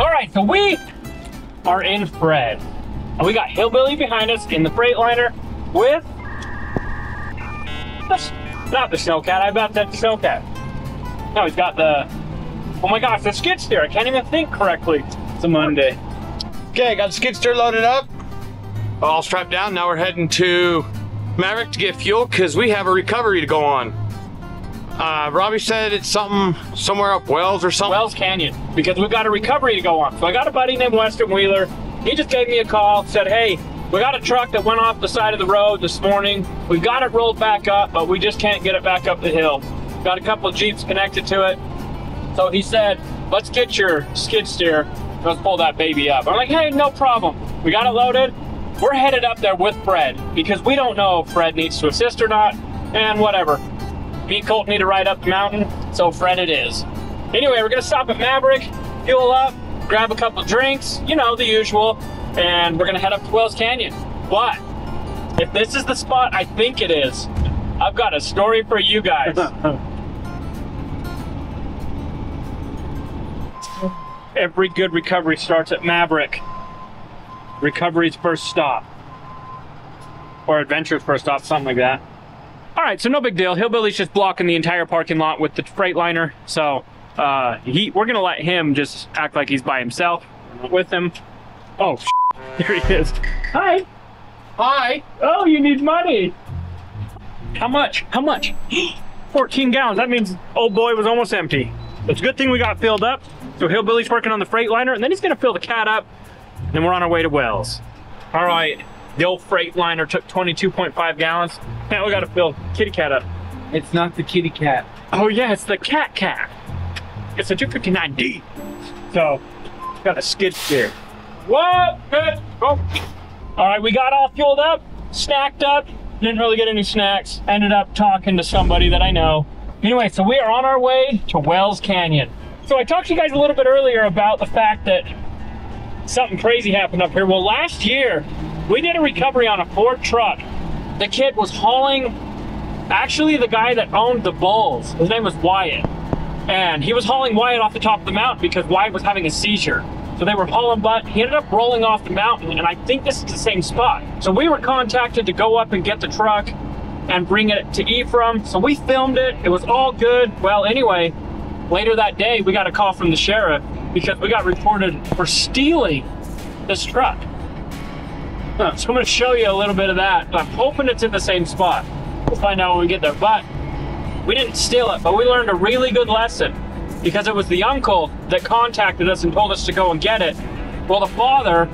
All right, so we are in Fred. And we got Hillbilly behind us in the Freightliner with the, not the Snowcat. I bet that's the Snowcat. No, he's got the. Oh my gosh, the skid steer. I can't even think correctly. It's a Monday. Okay, got the skid steer loaded up. All strapped down. Now we're heading to Maverick to get fuel because we have a recovery to go on. Uh, Robby said it's something somewhere up Wales or something. Wales Canyon because we've got a recovery to go on. So I got a buddy named Weston Wheeler. He just gave me a call, said, hey, we got a truck that went off the side of the road this morning. We've got it rolled back up, but we just can't get it back up the hill. Got a couple of Jeeps connected to it. So he said, let's get your skid steer. Let's pull that baby up. I'm like, hey, no problem. We got it loaded. We're headed up there with Fred because we don't know if Fred needs to assist or not, and whatever. Me and Colt need to ride up the mountain, so Fred it is. Anyway, we're gonna stop at Maverick, fuel up, grab a couple drinks, you know, the usual, and we're gonna head up to Wales Canyon. But if this is the spot I think it is, I've got a story for you guys. Every good recovery starts at Maverick. Recovery's first stop. Or adventure's first stop, something like that. All right, so no big deal. Hillbilly's just blocking the entire parking lot with the Freightliner. So uh, he, we're gonna let him just act like he's by himself with him. Oh, there he is. Hi. Hi. Oh, you need money. How much? How much? 14 gallons. That means old boy was almost empty. It's a good thing we got filled up. So Hillbilly's working on the Freightliner, and then he's gonna fill the cat up, and then we're on our way to Wales. All right, the old Freightliner took 22.5 gallons. Now we gotta fill kitty cat up. It's not the kitty cat. Oh yeah, it's the cat cat. It's a 259D. So, got a skid steer. What? Good. Oh. All right, we got all fueled up, snacked up. Didn't really get any snacks. Ended up talking to somebody that I know. Anyway, so we are on our way to Wales Canyon. So I talked to you guys a little bit earlier about the fact that something crazy happened up here. Well, last year, we did a recovery on a Ford truck. The kid was hauling, actually the guy that owned the bulls, his name was Wyatt. And he was hauling Wyatt off the top of the mountain because Wyatt was having a seizure. So they were hauling butt. He ended up rolling off the mountain, and I think this is the same spot. So we were contacted to go up and get the truck and bring it to Ephraim. So we filmed it. It was all good. Well, anyway, later that day, we got a call from the sheriff because we got reported for stealing this truck. So I'm going to show you a little bit of that. I'm hoping it's in the same spot. We'll find out when we get there. But we didn't steal it, but we learned a really good lesson because it was the uncle that contacted us and told us to go and get it. Well, the father,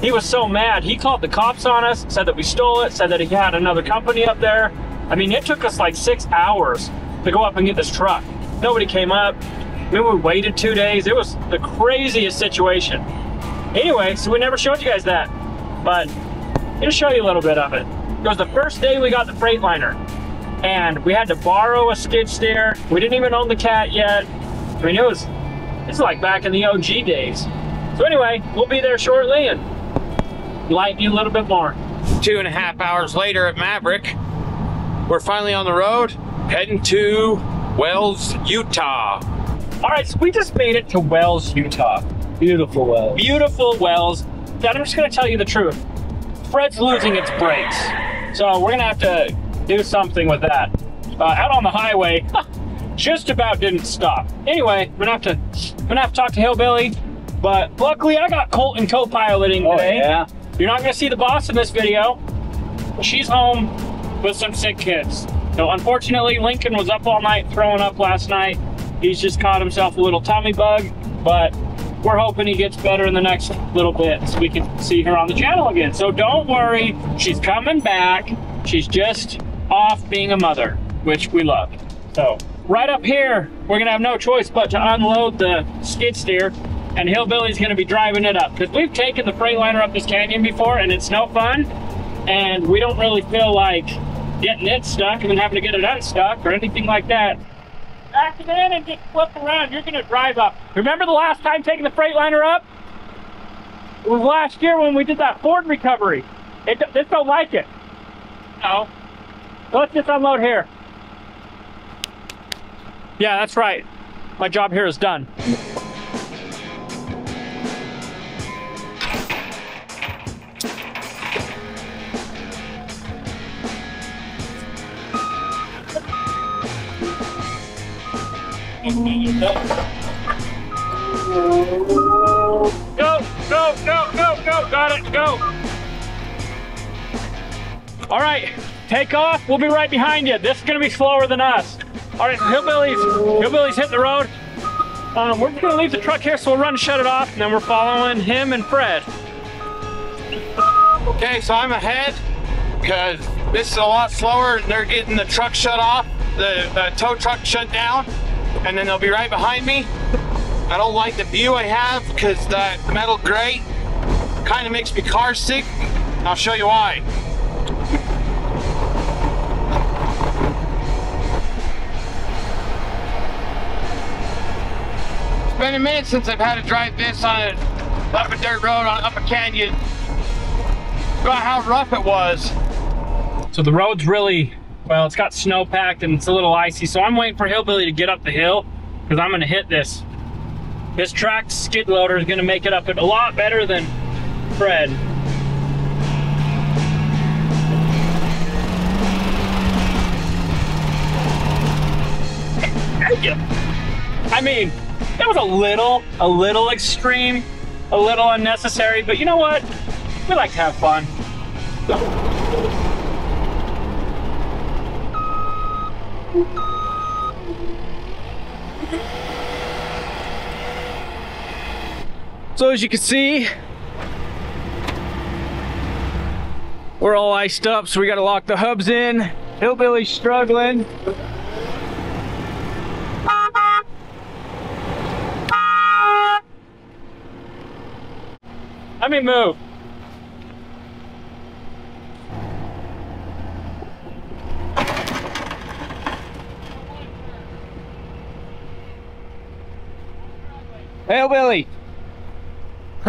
he was so mad, he called the cops on us, said that we stole it, said that he had another company up there. I mean, it took us like six hours to go up and get this truck. Nobody came up. I mean, we waited two days. It was the craziest situation. Anyway, so we never showed you guys that, but I'm gonna show you a little bit of it. It was the first day we got the Freightliner, and we had to borrow a skid steer. We didn't even own the cat yet. I mean, it was, it's like back in the OG days. So anyway, we'll be there shortly and lighten you a little bit more. Two and a half hours later at Maverick, we're finally on the road, heading to Wales, Utah. All right, so we just made it to Wales, Utah. Beautiful Wales. Beautiful Wales. I'm just gonna tell you the truth. Fred's losing its brakes. So we're gonna have to do something with that. Uh, out on the highway, just about didn't stop. Anyway, I'm gonna have to, I'm gonna have to talk to Hillbilly. But luckily, I got Colton co-piloting Oh today. yeah. You're not gonna see the boss in this video. She's home with some sick kids. So unfortunately, Lincoln was up all night throwing up last night. He's just caught himself a little tummy bug, but we're hoping he gets better in the next little bit so we can see her on the channel again. So don't worry, she's coming back. She's just off being a mother, which we love. So right up here, we're gonna have no choice but to unload the skid steer and Hillbilly's gonna be driving it up. Because we've taken the Freightliner up this canyon before and it's no fun. And we don't really feel like getting it stuck and then having to get it unstuck or anything like that. Back it in and just flip around. You're gonna drive up. Remember the last time taking the Freightliner up? It was last year when we did that Ford recovery. It, this don't like it. No. So let's just unload here. Yeah, that's right. My job here is done. Go, go, go, go, go, got it, go. All right, take off. We'll be right behind you. This is gonna be slower than us. All right, hillbillies, hillbillies hit the road. Um, we're gonna leave the truck here, so we'll run and shut it off, and then we're following him and Fred. Okay, so I'm ahead because this is a lot slower. and They're getting the truck shut off, the, the tow truck shut down, and then they'll be right behind me. I don't like the view I have because that metal grate kind of makes me car sick. I'll show you why. It's been a minute since I've had to drive this on a, up a dirt road on up a canyon. About how rough it was. So the road's really, well, it's got snow packed and it's a little icy. So I'm waiting for Hillbilly to get up the hill because I'm gonna hit this. This tracked skid loader is gonna make it up it a lot better than Fred. I mean, that was a little, a little extreme, a little unnecessary, but you know what? We like to have fun. So as you can see, we're all iced up, so we gotta lock the hubs in. Hillbilly's struggling. Let me move. Hillbilly,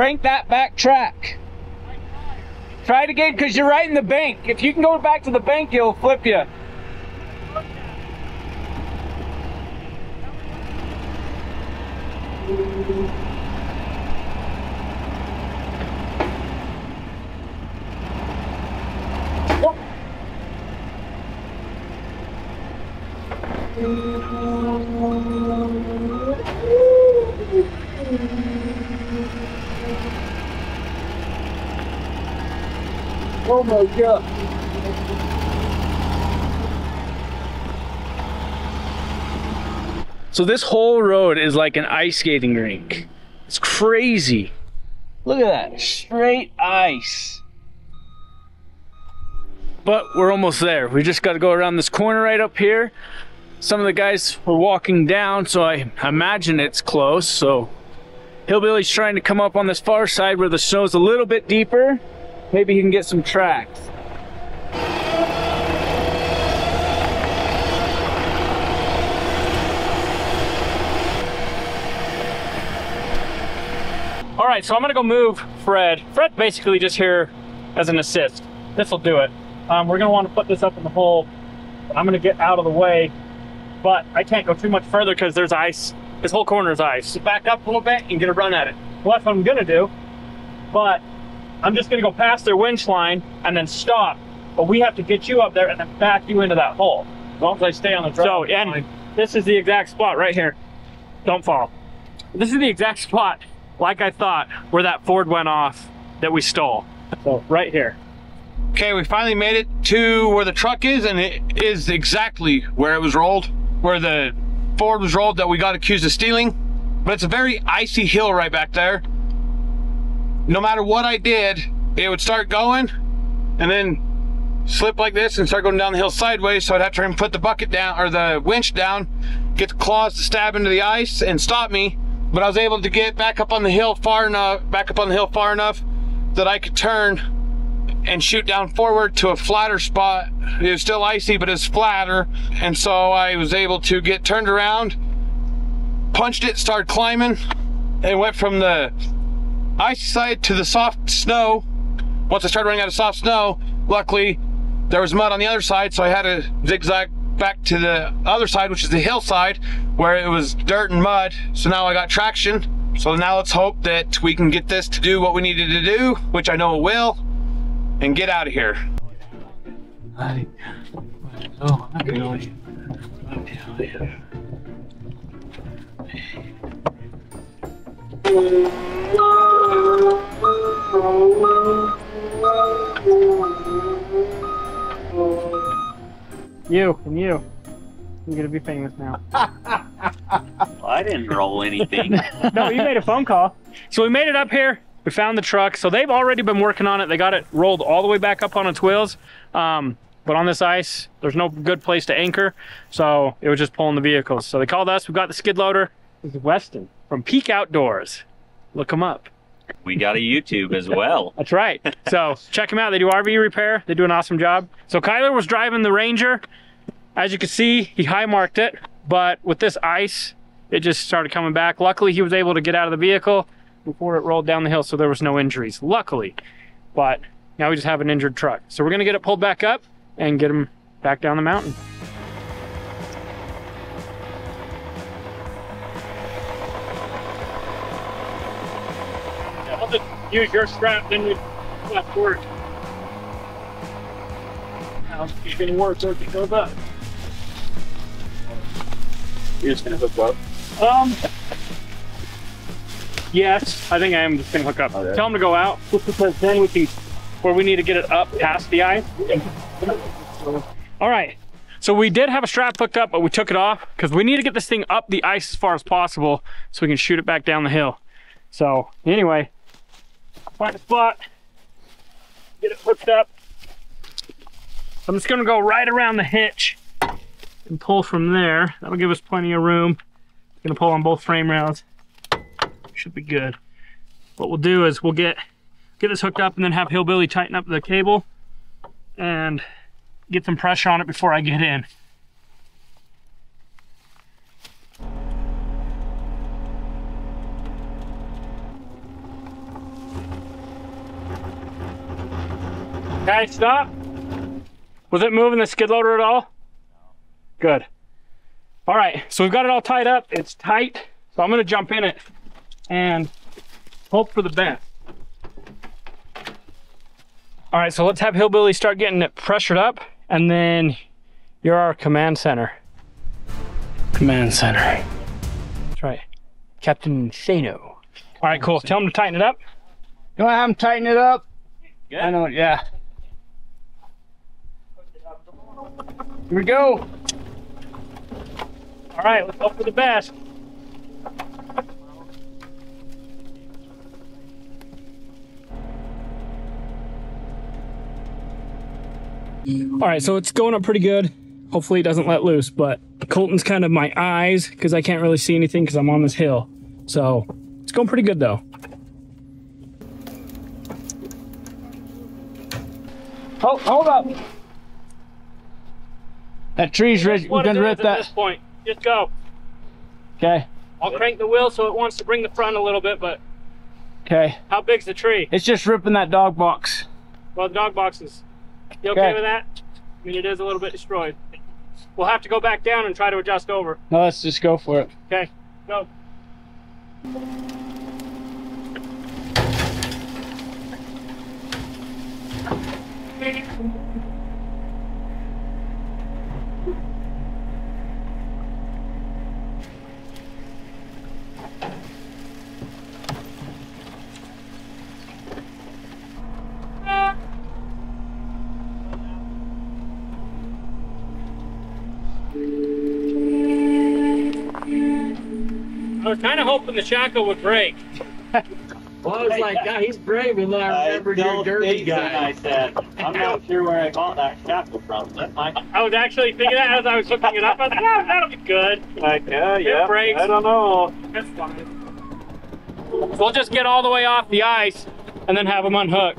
crank that back track. Try it again because you're right in the bank. If you can go back to the bank, it'll flip you. Oh Oh god. So this whole road is like an ice skating rink. It's crazy. Look at that, straight ice. But we're almost there. We just got to go around this corner right up here. Some of the guys were walking down, so I imagine it's close. So Hillbilly's trying to come up on this far side where the snow's a little bit deeper. Maybe he can get some tracks. All right, so I'm gonna go move Fred. Fred basically just here as an assist. This will do it. Um, we're gonna want to put this up in the hole. I'm gonna get out of the way, but I can't go too much further because there's ice. This whole corner is ice. Back up a little bit and get a run at it. Well, that's what I'm gonna do. But I'm just gonna go past their winch line and then stop. But we have to get you up there and then back you into that hole. As long as I stay on the drive. So, and this is the exact spot right here. Don't fall. This is the exact spot, like I thought, where that Ford went off that we stole. So right here. Okay, we finally made it to where the truck is, and it is exactly where it was rolled, where the Ford was rolled that we got accused of stealing. But it's a very icy hill right back there. No matter what I did, it would start going and then slip like this and start going down the hill sideways. So I'd have to put the bucket down or the winch down, get the claws to stab into the ice and stop me. But I was able to get back up on the hill far enough, back up on the hill far enough that I could turn and shoot down forward to a flatter spot. It was still icy, but it's flatter. And so I was able to get turned around, punched it, started climbing, and went from the icy side to the soft snow. Once I started running out of soft snow, luckily there was mud on the other side, so I had to zigzag back to the other side, which is the hillside, where it was dirt and mud. So now I got traction. So now let's hope that we can get this to do what we needed to do, which I know it will, and get out of here. Oh, I'm gonna go in. You and you. I'm gonna be famous now. Well, I didn't roll anything. no, you made a phone call. So we made it up here. We found the truck. So they've already been working on it. They got it rolled all the way back up on its wheels. Um, but on this ice, there's no good place to anchor. So it was just pulling the vehicles. So they called us. We got the skid loader. This is Weston from Peak Outdoors. Look him up. We got a YouTube as well. That's right. So check them out. They do RV repair. They do an awesome job. So Kyler was driving the Ranger. As you can see, he high marked it, but with this ice, it just started coming back. Luckily, he was able to get out of the vehicle before it rolled down the hill, so there was no injuries. Luckily, but now we just have an injured truck. So we're gonna get it pulled back up and get him back down the mountain. Use your strap, then we left work. Now, it's getting worse as it goes up. You're just gonna hook up. Um. Yes, I think I am just gonna hook up. Okay. Tell him to go out, just because then we can, where we need to get it up past the ice. All right. So we did have a strap hooked up, but we took it off because we need to get this thing up the ice as far as possible so we can shoot it back down the hill. So anyway, find a spot, get it hooked up. I'm just gonna go right around the hitch and pull from there. That'll give us plenty of room. Gonna pull on both frame rails. Should be good. What we'll do is we'll get get this hooked up and then have Hillbilly tighten up the cable and get some pressure on it before I get in. Okay, stop. Was it moving the skid loader at all? No. Good. All right, so we've got it all tied up. It's tight, so I'm gonna jump in it and hope for the best. All right, so let's have Hillbilly start getting it pressured up, and then you're our command center. Command center. That's right. Captain Sano. All right, cool. Tell him to tighten it up. You want to have him tighten it up? Good. I know, yeah. Here we go. All right, let's hope for the best. All right, so it's going up pretty good. Hopefully it doesn't let loose, but Colton's kind of my eyes because I can't really see anything because I'm on this hill. So it's going pretty good though. Hold, hold up. That tree's rich. We're gonna rip at that. this point. Just go. Okay. I'll crank the wheel so it wants to bring the front a little bit, but Okay. how big's the tree? It's just ripping that dog box. Well, the dog box is. You okay, Okay. with that? I mean, it is a little bit destroyed. We'll have to go back down and try to adjust over. No, let's just go for it. Okay, go. I was kind of hoping the shackle would break. Well, I was like, God, he's brave, and then I remembered your derby guy. I said, I'm not sure where I bought that shackle from. That might. I was actually thinking that as I was looking it up. I was like, oh, that'll be good. Like, yeah, yeah, breaks. I don't know. That's fine. We'll just get all the way off the ice and then have them unhook.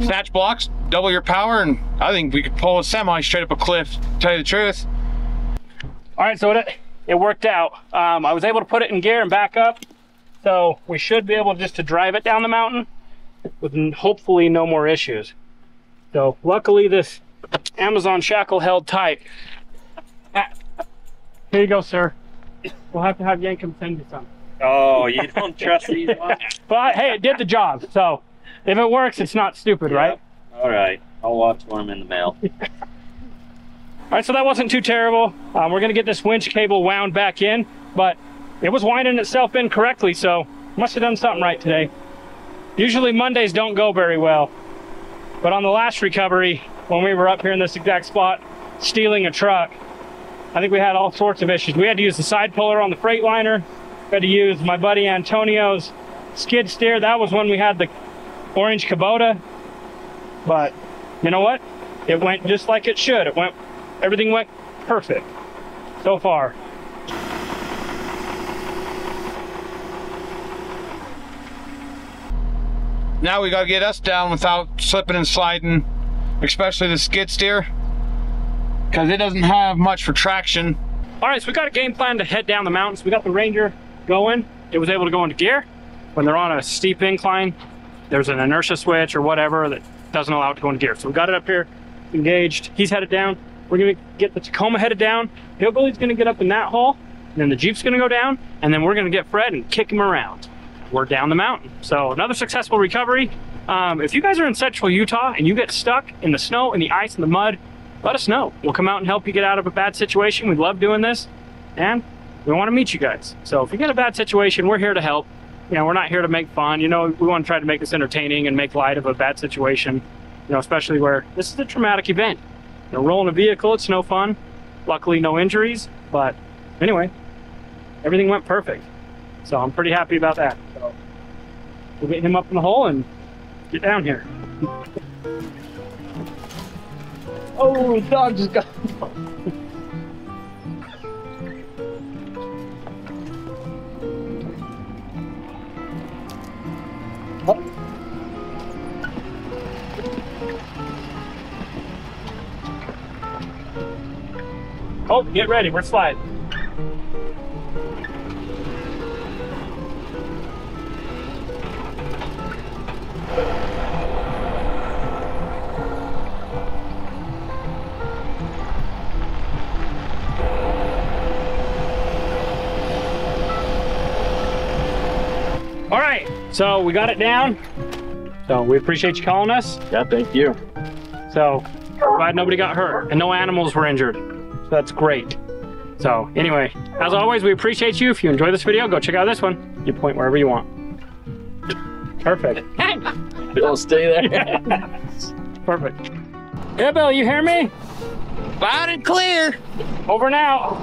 Snatch blocks, double your power, and I think we could pull a semi straight up a cliff. Tell you the truth. All right, so it, it worked out. Um, I was able to put it in gear and back up. So we should be able just to drive it down the mountain with hopefully no more issues. So luckily this Amazon shackle held tight. Ah, Here you go, sir. We'll have to have Yankum send you some. Oh, you don't trust these ones? But hey, it did the job. So if it works, it's not stupid, right? All right. I'll watch for them in the mail. All right, so that wasn't too terrible. Um, we're gonna get this winch cable wound back in, but it was winding itself in correctly, so must have done something right today. Usually Mondays don't go very well. But on the last recovery, when we were up here in this exact spot, stealing a truck, I think we had all sorts of issues. We had to use the side puller on the Freightliner. We had to use my buddy Antonio's skid steer. That was when we had the orange Kubota. But you know what? It went just like it should. It went, everything went perfect so far. Now we gotta get us down without slipping and sliding, especially the skid steer, because it doesn't have much for traction. All right, so we got a game plan to head down the mountains. We got the Ranger going. It was able to go into gear. When they're on a steep incline, there's an inertia switch or whatever that doesn't allow it to go into gear. So we got it up here, engaged. He's headed down. We're gonna get the Tacoma headed down. Hillbilly's gonna get up in that hole. And then the Jeep's gonna go down. And then we're gonna get Fred and kick him around. We're down the mountain. So another successful recovery. Um, if you guys are in central Utah and you get stuck in the snow and the ice and the mud, let us know. We'll come out and help you get out of a bad situation. We love doing this. And we want to meet you guys. So if you get a bad situation, we're here to help. You know, we're not here to make fun. You know, we want to try to make this entertaining and make light of a bad situation. You know, especially where this is a traumatic event. You rolling a vehicle, it's no fun. Luckily, no injuries. But anyway, everything went perfect. So I'm pretty happy about that. So we'll get him up in the hole and get down here. oh, the dog just got. Oh, get ready. We're sliding. All right, so we got it down. So we appreciate you calling us. Yeah, thank you. So glad nobody got hurt and no animals were injured. That's great. So anyway, as always, we appreciate you. If you enjoy this video, go check out this one. You point wherever you want. Perfect. It'll stay there. Perfect. Bill, you hear me? Loud and clear. Over now.